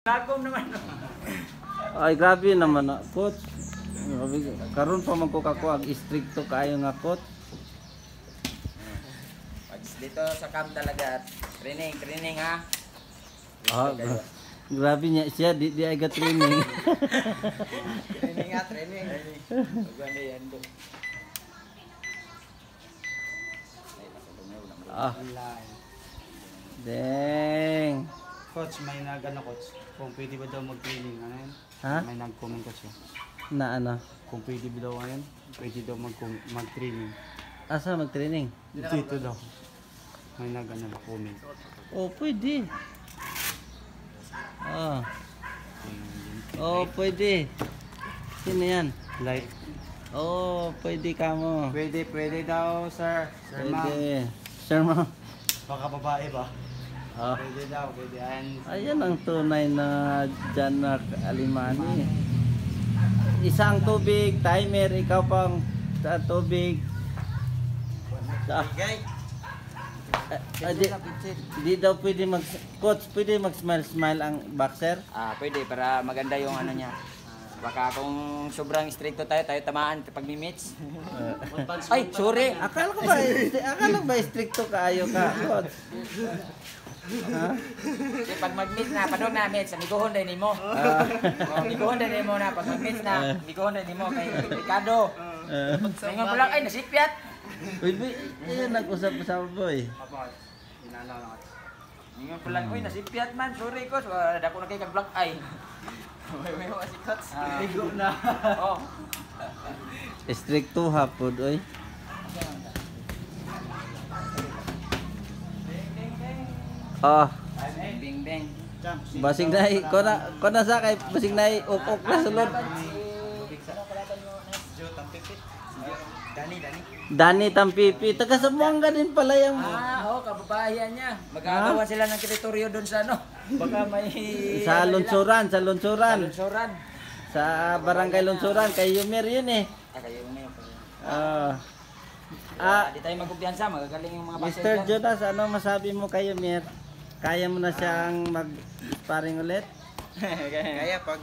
Lagom naman. Ay, grabe naman na, coach. Grabe, Karon pa man ko kako ag stricto kaayo nga coach. Pag dito sa camp talaga, training, training ha. Ah, gra- grabe niya siya di di ay ga training. Training ha, training. Maganda yan do. ah, dang. Coach, may nag ano coach, kung pwede ba daw mag-training, ano yun? Ha? May nag-comment coach yun. Na ano? Kung pwede ba daw ngayon, pwede daw mag mag-training. Asa mag-training? Dito daw. May nag ano, comment. Oh, pwede. Oh. Oh, pwede. Sino yan? Like, Oh, pwede ka mo. pwede, pwede daw sir. Sir ma'am. Sir ma'am. Baka babae ba? Oh. Pwede daw, pwede. Ayan. Ayan ang tunay na Janak Alimani. Isang tubig, timer, ikaw pang sa tubig. Gay. ah, di, di daw pwede mag coach pwede mag smile smile ang boxer Ah, pwede para maganda yung ano niya. Baka kung sobrang stricto tayo, tayo tamaan pag mi-meets. Ay, sorry. akala ko ba akala ko ba stricto kaayo ka coach ha Kasi pag mag-meet na, panog na meets, amiguhon din mo. Ah. Oh, amiguhon din mo na. Pag mag-meet na, amiguhon din mo kay Ricardo. Ah. Ngayon ko lang, ay, nasipyat. Pwede, eh, nag-usap-usap boy. Inano na coach. Ngayon ko lang, uy, nasipyat man. Sorry ko, so, uh, dako na kayo kag-block eye. May may mga sikot. Ligo na. Oh. Stricto hapod oy. Ah, Bing, bing. basig na ko na ko na sa kay basig na uk-uk na sulod. Dani, Dani. Dani Tampipi, taga Zamboanga din pala yung Ah, oh, kababayan niya. Magkagawa sila ng teritoryo doon sa ano. Baka may... sa ano nila. Lunsuran, sa Sa Lunsuran, Lunsuran. sa barangay Lunsuran kay Yumer yun eh. Ah, na yun. Ah, Ah, di tayo magkumpiyansa. Magagaling yung mga basket Mr. Jonas, ano masabi mo kay Yumer? Kaya mo na siyang mag-sparring ulit? Kaya pag...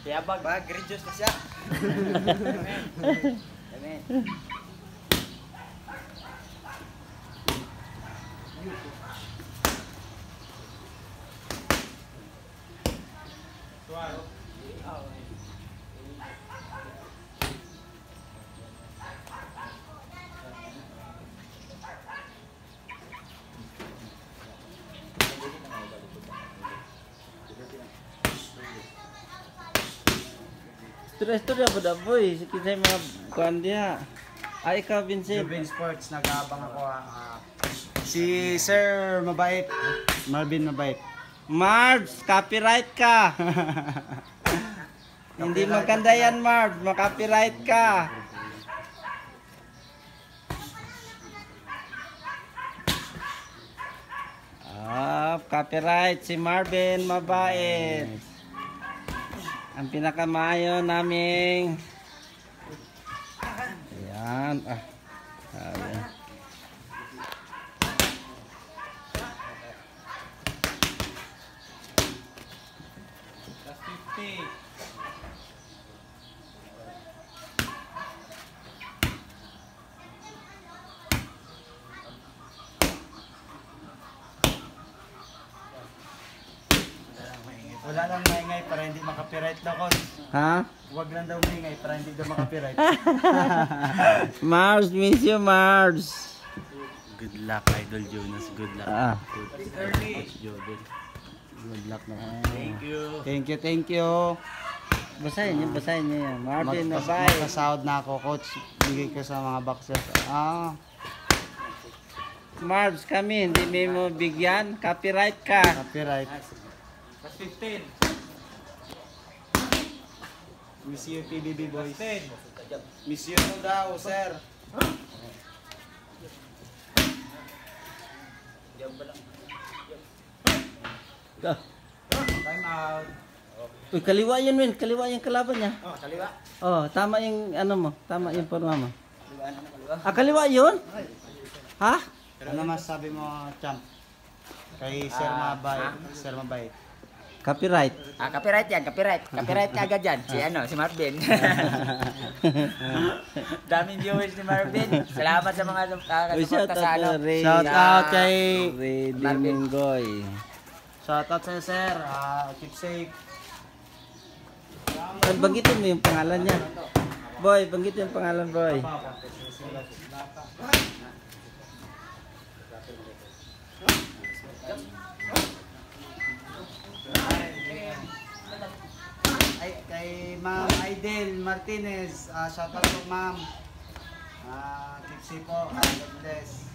Kaya pag... Pag reduce na siya. Kami. Stress to na po da boy, kita yung mga kuan diha. Ay ikaw Vincent. Jubin Sports, nag-aabang ako. ah, si Sir Mabait, Marvin Mabait. Marbs, copyright ka. Hindi maganda yan, Marbs. Makapiright ka. Ah, copyright si Marvin Mabait. Ang pinakamayo naming Ayan. Ah. Sabi. Wala lang maingay para hindi makapiright daw coach. Ha? Huwag lang daw maingay para hindi daw makapiright. Mars, miss you, Mars. Good luck, Idol Jonas. Good luck. Ah. Coach Jordan. Good luck na. Thank you. Thank you, thank you. Basahin niyo, basahin niyo yan. Marvin, Magpas- bye. Magpasahod na ako, coach. Bigay ko sa mga boxers. Ah, Marbs kami, hindi mo bigyan. Copyright ka. copyright. Plus 15. Miss you, PBB boys. Miss you mo daw, sir. Ah. Time out. Uy, kaliwa yun, Win. Kaliwa yung kalaban niya. Oh, kaliwa. Oh, tama yung ano mo. Tama yung forma mo. Kaliwa kaliwa. Ah, kaliwa yun? Ha? Ano masasabi mo, champ? Kay Sir Ah, Mabait. Sir Mabait. Copyright. Ah, copyright yan, copyright. Copyright ka agad yan. Si ano, si Marvin. Daming viewers ni Marvin. Salamat sa mga Uy, kakasuporta shout sa out ano. Shout out kay Marvin. Dimingoy. Shoutout sa'yo, sir. Ah, keep safe. Ay, banggitin mo yung pangalan niya. Boy, banggitin yung pangalan, boy. Ay, kay Ma'am Aiden Martinez. Ah, shoutout po, ma'am. Ah, keep safe po. Ah, God bless.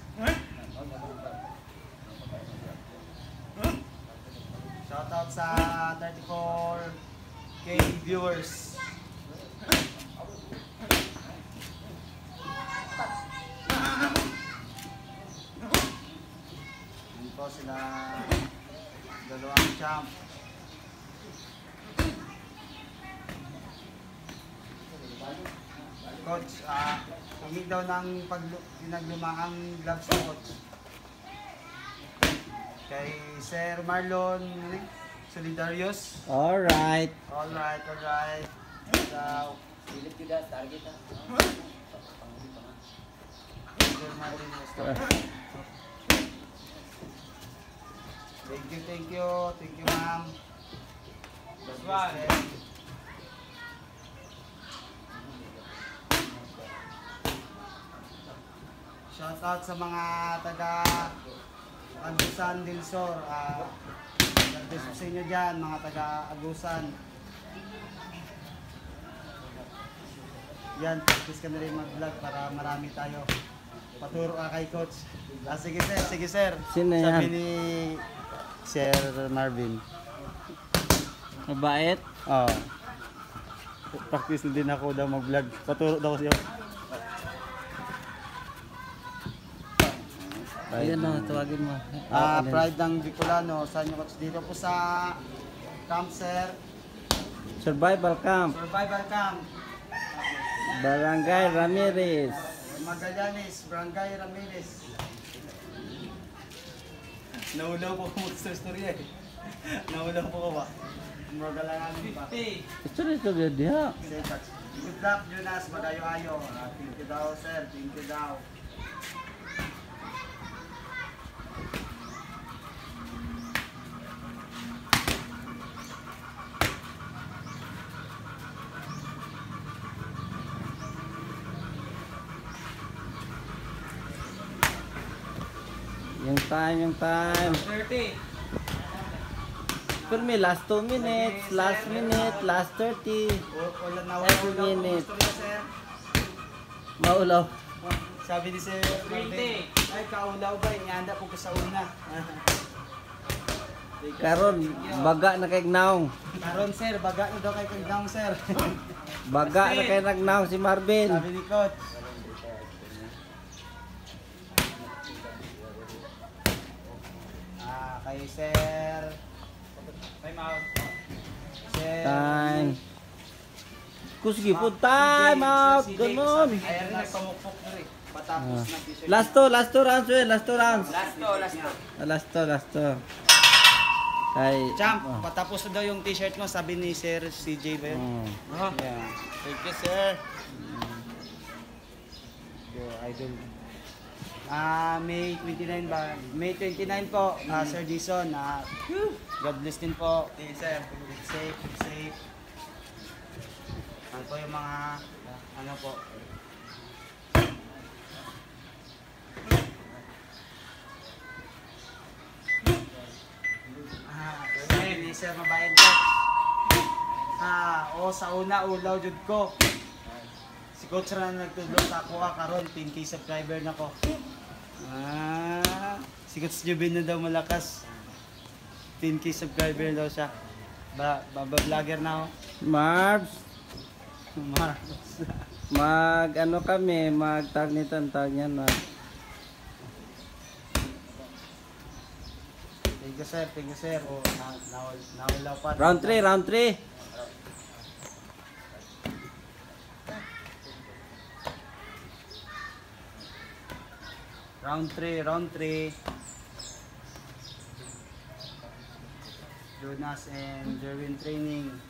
Shoutout sa 34k viewers. Yan po sila dalawang champ. Coach, ah, humingi daw ng pag pinaglumaang gloves ko, coach. Kay Sir Marlon yun? Solidarios. Alright. Alright, alright. So, Silip das, target ah. Sir Marlon. Thank you, thank you. Thank you, ma'am. God bless them. Shout out sa mga taga Agusan del Sur. Ah, God bless po sa inyo dyan, mga taga Agusan. Yan, practice ka na rin mag-vlog para marami tayo. Paturo ka kay coach. Ah, sige sir, sige sir. Sino yan? Sabi ni Sir Marvin. Mabait. Oo. Practice na din ako daw mag-vlog. Paturo daw siya. Ayun na, tawagin mo. Ah, alin? Pride ng Bicolano. Saan yung coach dito po sa Camp Sir. Survival Camp. Survival Camp. Barangay Ramirez. Magallanes, Barangay Ramirez. Naulaw po ko sa storya eh. Naulaw po ko ba? Magallanes pa. Ito rin ito coach. Good luck, Jonas. Magayo-ayo. Ah, thank you daw, sir. Thank you daw. Yung time, yung time. 30. Pero may last 2 minutes, last minute, last 30. O- Wala na Every wala minute. storya, sir. Maulaw. Sabi ni Sir Marvin, ay kaulaw ba? Inyanda po ko sa una. Karon, baga na kay naong. Karon sir, baga nyo daw kay Kagdang sir. Baga na kay nagnaong si Marvin. Sabi ni Coach. Ah, kay Sir. Time out. Sir. Time. Kusgi po, time out. Ganun. Ay, rin nagpamukpok na rin. Patapos Ah. na t-shirt. Last to, last to rounds, we. Last to rounds. Last to, last to. Ah, Last to, last to. Kay... Champ, Oh. patapos na daw yung t-shirt mo, sabi ni Sir CJ ba yun? Oh. Yeah. Thank you, sir. Yo, idol. Ah, May 29 ba? May 29 po, ah, Sir Dison. Ah, God bless din po. Thank you, sir. Safe, safe. Ano po yung mga, ano po. Ah. Ni Sir Mabayan po. Ah, o sa una ulaw jud ko. Si Coach ra nagtudlo sa ako ah, karon 10k subscriber na ko. Ah, si Coach Jubin na daw malakas. 10k subscriber daw siya. Ba, ba, ba vlogger na ako. Marbs, Marcos. mag ano kami, mag tag nito, ang tag niyan. Mag, Thank you sir, thank you sir. O, na, na, naulaw pa. round 3, round 3. Round 3, round 3. Jonas and Jerwin Training.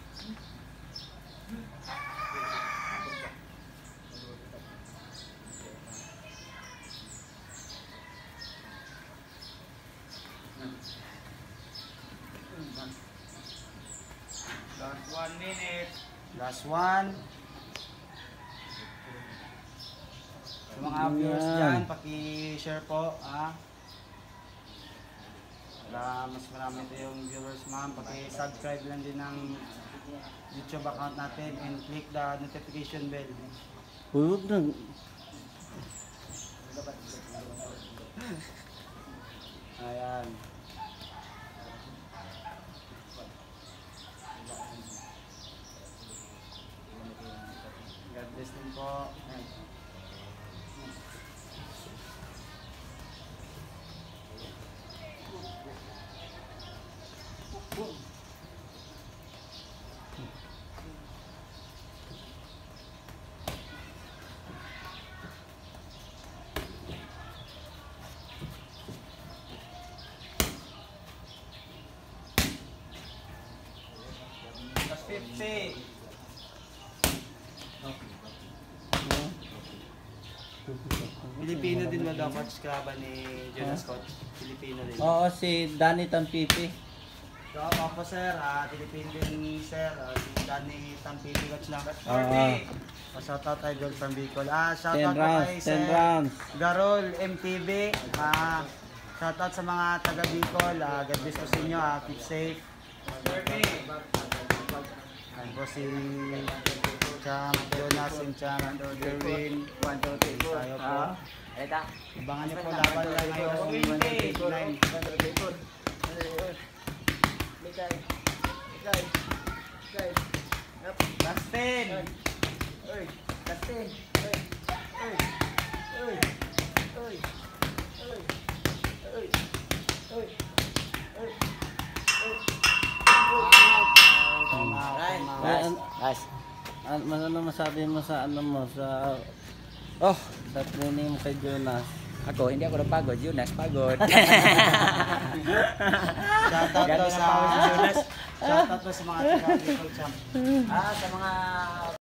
Last one minute. Last one. Sa mga viewers Yan. dyan, paki-share po. Ha? Para mas marami tayong viewers ma'am, paki-subscribe lang din ng YouTube account natin and click the notification bell. Huwag na. Ayan. God bless din po. Ayan. Plus 50. Filipino din ba daw coach Kraba ni Jonas Coach? Filipino din. Oo, si Danny Tampipi. So ako po sir, ah, Filipino din sir, ah, si Danny Tampipi coach lang. Ah. Oh, shoutout idol from Bicol. Ah, 10 shoutout po rounds, kay 10 sir rounds. Garol MTV. Ah, shoutout sa mga taga Bicol. Ah, God bless po sa inyo. Ah, keep safe. Ayan po si Cham, Jonas, and three, four. Tayo po. Ito. Abangan niyo po laban lang ngayon. 129. Last 10. Ay, an- Nice. an- ano masabi mo sa ano mo sa Oh, sa training mo kay Jonas? ako hindi ako napagod. Jonas pagod. Shoutout to Ganda sa Jonas. Shoutout to sa mga taga Bicol champ. ah, sa mga